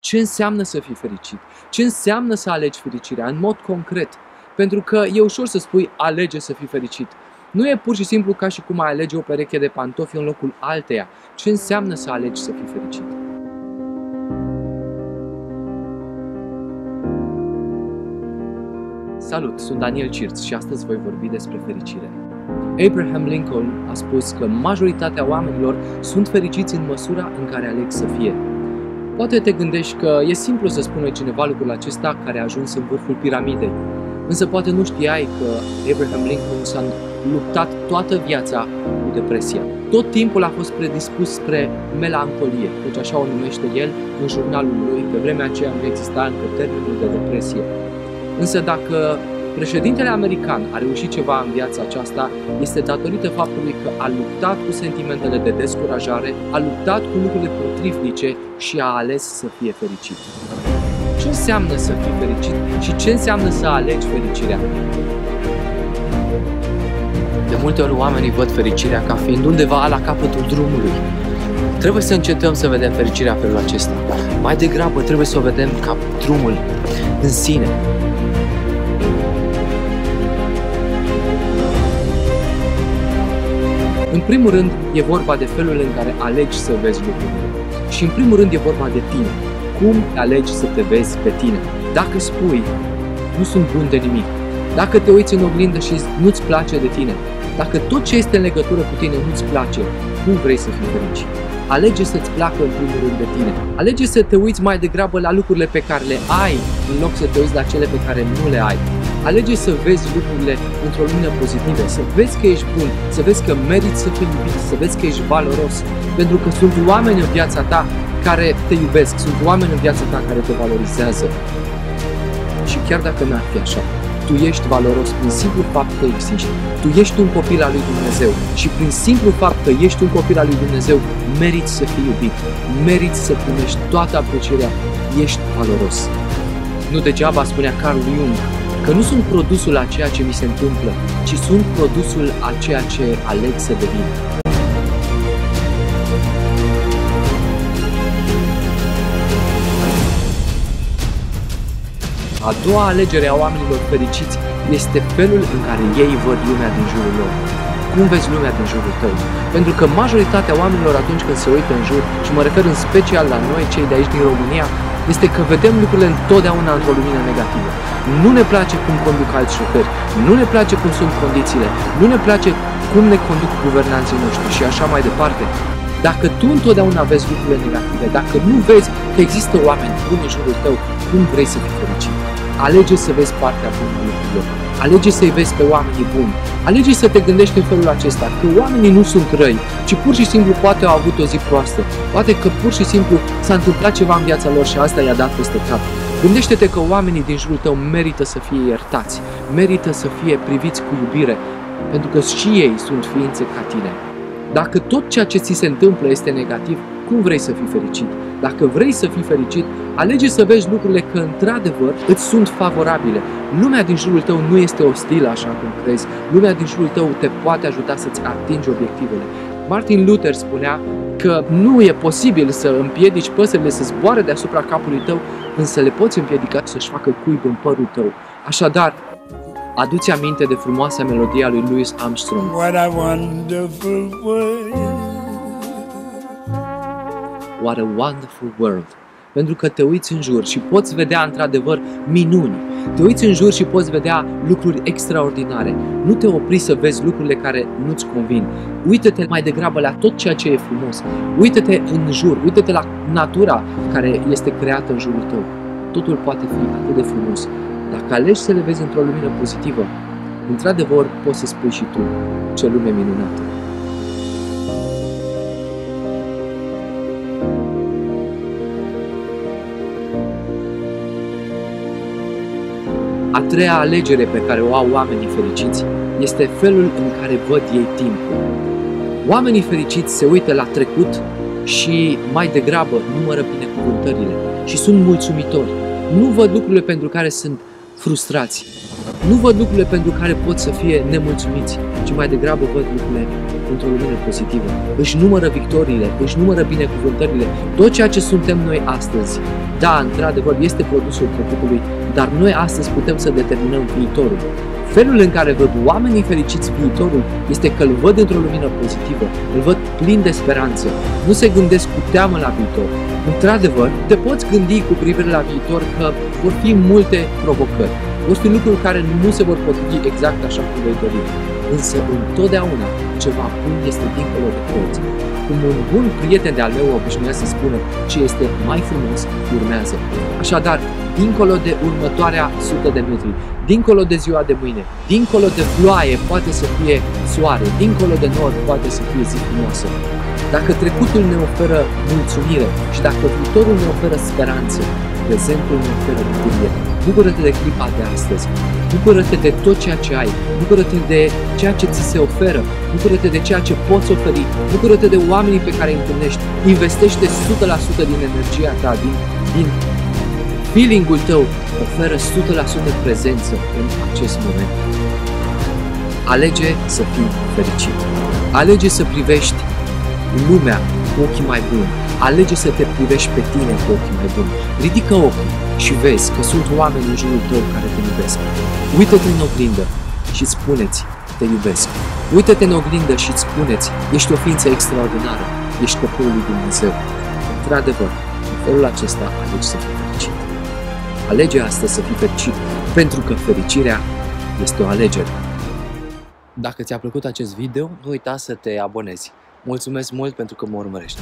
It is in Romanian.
Ce înseamnă să fii fericit? Ce înseamnă să alegi fericirea în mod concret? Pentru că e ușor să spui alege să fii fericit. Nu e pur și simplu ca și cum ai alege o pereche de pantofi în locul alteia. Ce înseamnă să alegi să fii fericit? Salut, sunt Daniel Cirț și astăzi voi vorbi despre fericire. Abraham Lincoln a spus că majoritatea oamenilor sunt fericiți în măsura în care aleg să fie. Poate te gândești că e simplu să spună cineva lucrul acesta care a ajuns în vârful piramidei, însă poate nu știai că Abraham Lincoln s-a luptat toată viața cu depresia. Tot timpul a fost predispus spre melancolie, deci așa o numește el în jurnalul lui, pe vremea aceea nu exista încă termenul de depresie. Însă dacă președintele american a reușit ceva în viața aceasta, este datorită faptului că a luptat cu sentimentele de descurajare, a luptat cu lucrurile potrivnice și a ales să fie fericit. Ce înseamnă să fii fericit și ce înseamnă să alegi fericirea? De multe ori oamenii văd fericirea ca fiind undeva la capătul drumului. Trebuie să încetăm să vedem fericirea felul acesta. Mai degrabă trebuie să o vedem ca drumul în sine, primul rând, e vorba de felul în care alegi să vezi lucrurile. Și în primul rând e vorba de tine. Cum alegi să te vezi pe tine? Dacă spui, nu sunt bun de nimic, dacă te uiți în oglindă și nu-ți place de tine, dacă tot ce este în legătură cu tine nu-ți place, cum vrei să fii fericit? Alege să-ți placă în primul rând de tine. Alege să te uiți mai degrabă la lucrurile pe care le ai, în loc să te uiți la cele pe care nu le ai. Alege să vezi lucrurile într-o lumină pozitivă, să vezi că ești bun, să vezi că meriți să fii iubit, să vezi că ești valoros. Pentru că sunt oameni în viața ta care te iubesc, sunt oameni în viața ta care te valorizează. Și chiar dacă n-ar fi așa, tu ești valoros prin simplu fapt că existi. Tu ești un copil al lui Dumnezeu și prin simplu fapt că ești un copil al lui Dumnezeu, meriți să fii iubit, meriți să primești toată aprecierea, ești valoros. Nu degeaba spunea Carl Jung că nu sunt produsul a ceea ce mi se întâmplă, ci sunt produsul a ceea ce aleg să devin. A doua alegere a oamenilor fericiți este felul în care ei văd lumea din jurul lor. Cum vezi lumea din jurul tău? Pentru că majoritatea oamenilor atunci când se uită în jur, și mă refer în special la noi, cei de aici din România, este că vedem lucrurile întotdeauna într-o lumină negativă. Nu ne place cum conduc alți șoferi, nu ne place cum sunt condițiile, nu ne place cum ne conduc guvernanții noștri și așa mai departe. Dacă tu întotdeauna vezi lucrurile negative, dacă nu vezi că există oameni buni în jurul tău, cum vrei să fii fericit? Alege să vezi partea bună a lucrurilor. Alege să-i vezi pe oamenii buni. Alege să te gândești în felul acesta, că oamenii nu sunt răi, ci pur și simplu poate au avut o zi proastă. Poate că pur și simplu s-a întâmplat ceva în viața lor și asta i-a dat peste cap. Gândește-te că oamenii din jurul tău merită să fie iertați, merită să fie priviți cu iubire, pentru că și ei sunt ființe ca tine. Dacă tot ceea ce ți se întâmplă este negativ, cum vrei să fii fericit? Dacă vrei să fii fericit, alege să vezi lucrurile că într-adevăr îți sunt favorabile. Lumea din jurul tău nu este ostilă așa cum crezi. Lumea din jurul tău te poate ajuta să-ți atingi obiectivele. Martin Luther spunea că nu e posibil să împiedici păsările să zboare deasupra capului tău, însă le poți împiedica să-și facă cuib în părul tău. Așadar, aduți aminte de frumoasa melodie a lui Louis Armstrong. What a wonderful world. What a wonderful world! Pentru că te uiți în jur și poți vedea într-adevăr minuni. Te uiți în jur și poți vedea lucruri extraordinare. Nu te opri să vezi lucrurile care nu-ți convin. Uită-te mai degrabă la tot ceea ce e frumos. Uită-te în jur, uită-te la natura care este creată în jurul tău. Totul poate fi atât de frumos. Dacă alegi să le vezi într-o lumină pozitivă, într-adevăr poți să spui și tu ce lume minunată. A treia alegere pe care o au oamenii fericiți este felul în care văd ei timpul. Oamenii fericiți se uită la trecut și mai degrabă numără binecuvântările și sunt mulțumitori. Nu văd lucrurile pentru care sunt frustrați. Nu văd lucrurile pentru care pot să fie nemulțumiți, ci mai degrabă văd lucrurile într-o lumină pozitivă, își numără victoriile, își numără binecuvântările, tot ceea ce suntem noi astăzi. Da, într-adevăr, este produsul trecutului, dar noi astăzi putem să determinăm viitorul. Felul în care văd oamenii fericiți viitorul este că îl văd într-o lumină pozitivă, îl văd plin de speranță, nu se gândesc cu teamă la viitor. Într-adevăr, te poți gândi cu privire la viitor că vor fi multe provocări, vor fi lucruri care nu se vor potrivi exact așa cum vei dori. Însă întotdeauna ceva bun este dincolo de colț. Cum un bun prieten de-al meu obișnuia să spună ce este mai frumos urmează. Așadar, dincolo de următoarea sută de metri, dincolo de ziua de mâine, dincolo de ploaie poate să fie soare, dincolo de nord poate să fie zi frumoasă. Dacă trecutul ne oferă mulțumire și dacă viitorul ne oferă speranță, prezentul ne oferă bucurie. Bucură-te de clipa de astăzi, bucură-te de tot ceea ce ai, bucură-te de ceea ce ți se oferă, bucură-te de ceea ce poți oferi, bucură-te de oamenii pe care îi întâlnești, investește 100% din energia ta, din, din feeling-ul tău, oferă 100% prezență în acest moment. Alege să fii fericit. Alege să privești lumea cu ochii mai buni. Alege să te privești pe tine cu ochii mai buni. Ridică ochii și vezi că sunt oameni în jurul tău care te iubesc. Uită-te în oglindă și spuneți, te iubesc. Uită-te în oglindă și spuneți, ești o ființă extraordinară, ești copilul lui Dumnezeu. Într-adevăr, în felul acesta alegi să fii fericit. Alege astăzi să fii fericit, pentru că fericirea este o alegere. Dacă ți-a plăcut acest video, nu uita să te abonezi. Mulțumesc mult pentru că mă urmărești.